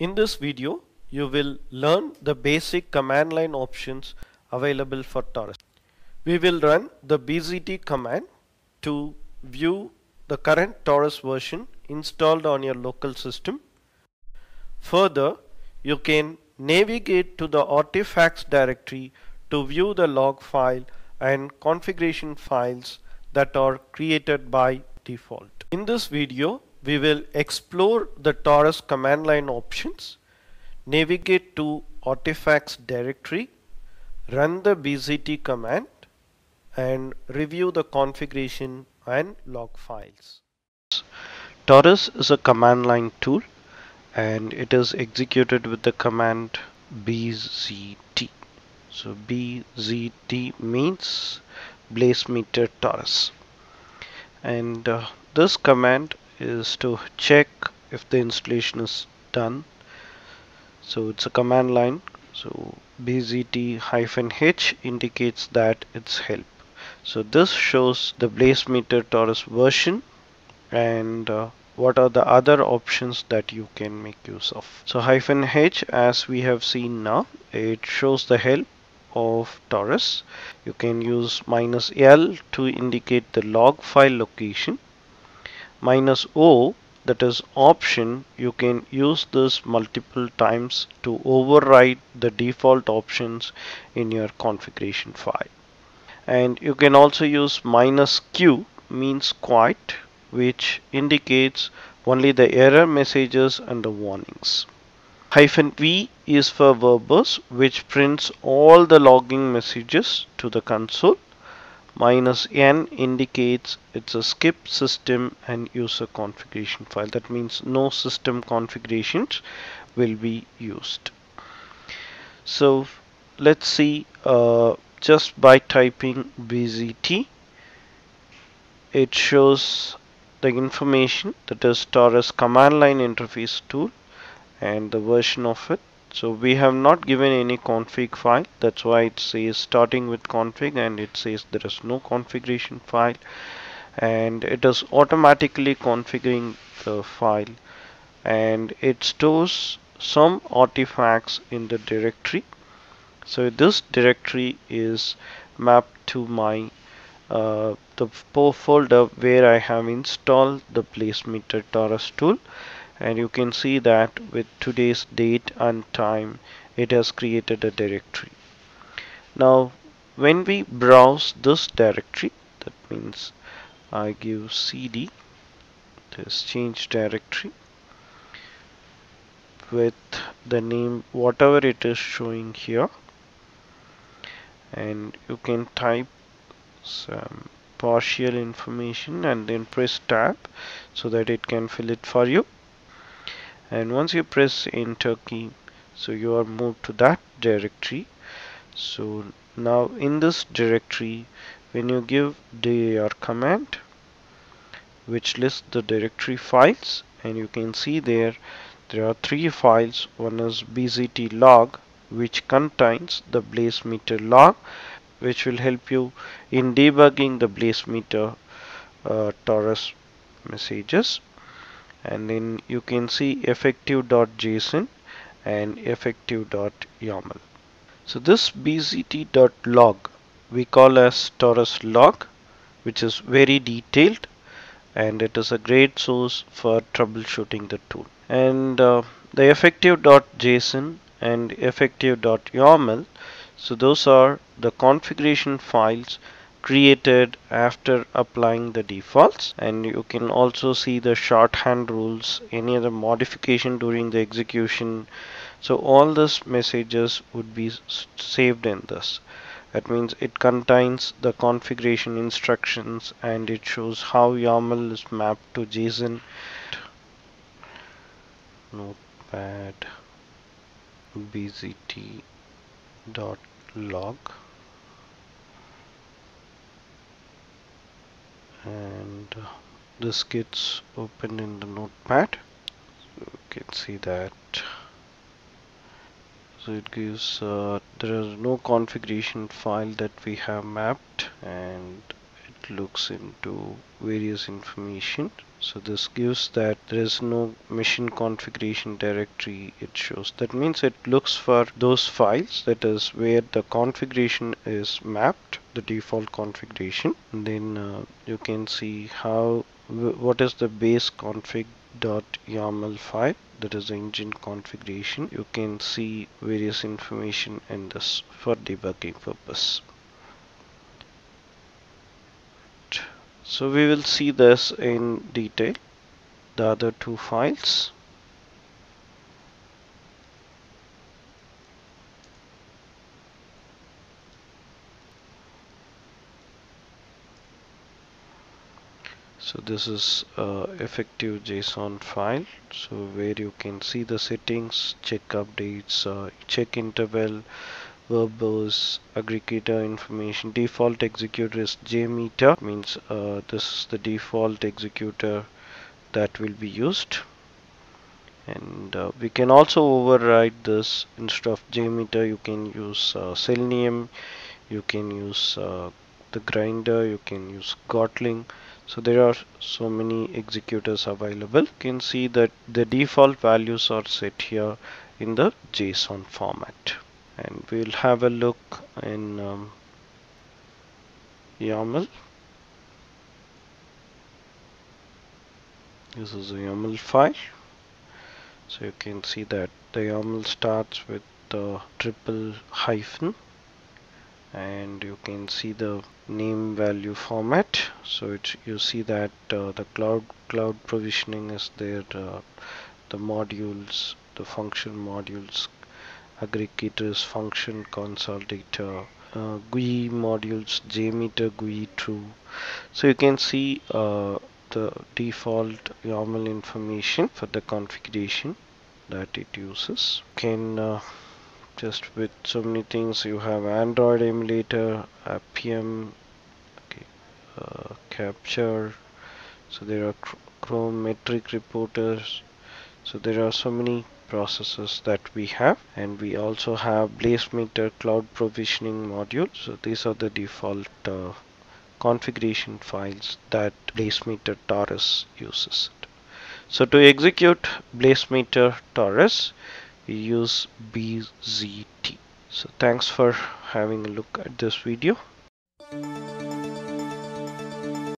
In this video, you will learn the basic command line options available for Taurus. We will run the BZT command to view the current Taurus version installed on your local system. Further, you can navigate to the artifacts directory to view the log file and configuration files that are created by default. In this video, we will explore the Taurus command line options, navigate to artifacts directory, run the bzt command and review the configuration and log files. Taurus is a command line tool and it is executed with the command bzt. So bzt means BlazeMeter Taurus and uh, this command is to check if the installation is done. So it's a command line. So bzt hyphen h indicates that it's help. So this shows the BlazeMeter Taurus version and uh, what are the other options that you can make use of. So hyphen h as we have seen now it shows the help of Taurus. You can use minus L to indicate the log file location minus O that is option you can use this multiple times to override the default options in your configuration file. And you can also use minus Q means quiet which indicates only the error messages and the warnings. Hyphen V is for verbose which prints all the logging messages to the console minus n indicates it's a skip system and user configuration file. That means no system configurations will be used. So let's see uh, just by typing bzt it shows the information that is Taurus command line interface tool and the version of it so we have not given any config file. That's why it says starting with config and it says there is no configuration file. And it is automatically configuring the file. And it stores some artifacts in the directory. So this directory is mapped to my uh, the folder where I have installed the BlazeMeter Taurus tool and you can see that with today's date and time it has created a directory. Now when we browse this directory that means I give cd this change directory with the name whatever it is showing here. And you can type some partial information and then press tab so that it can fill it for you and once you press enter key so you are moved to that directory. So now in this directory when you give dir command which lists the directory files and you can see there there are three files. One is bzt log which contains the BlazeMeter log which will help you in debugging the BlazeMeter uh, Taurus messages and then you can see effective.json and effective.yaml so this bzt.log we call as Taurus log which is very detailed and it is a great source for troubleshooting the tool. And uh, the effective.json and effective.yaml so those are the configuration files created after applying the defaults. And you can also see the shorthand rules any other modification during the execution. So all these messages would be saved in this. That means it contains the configuration instructions and it shows how YAML is mapped to JSON notepad bzt dot log and uh, this gets open in the notepad. So you can see that. So it gives uh, there is no configuration file that we have mapped and looks into various information. So this gives that there is no machine configuration directory. It shows that means it looks for those files that is where the configuration is mapped the default configuration. And then uh, you can see how what is the base config dot yaml file that is the engine configuration. You can see various information in this for debugging purpose so we will see this in detail the other two files. So this is effective JSON file so where you can see the settings check updates uh, check interval verbose aggregator information default executor is jmeter means uh, this is the default executor that will be used. And uh, we can also override this. Instead of jmeter you can use uh, selenium you can use uh, the grinder you can use Gatling so there are so many executors available. You can see that the default values are set here in the JSON format and we'll have a look in um, YAML this is a YAML file. So you can see that the YAML starts with the triple hyphen. And you can see the name value format. So it you see that uh, the cloud cloud provisioning is there uh, the modules the function modules aggregators function consolidator uh, GUI modules JMeter GUI true so you can see uh, the default YAML information for the configuration that it uses. Can uh, just with so many things you have Android emulator Appium okay, uh, capture. So there are Chrome metric reporters. So there are so many processes that we have and we also have BlazeMeter cloud provisioning module. So these are the default uh, configuration files that BlazeMeter Taurus uses. So to execute BlazeMeter Taurus we use BZT so thanks for having a look at this video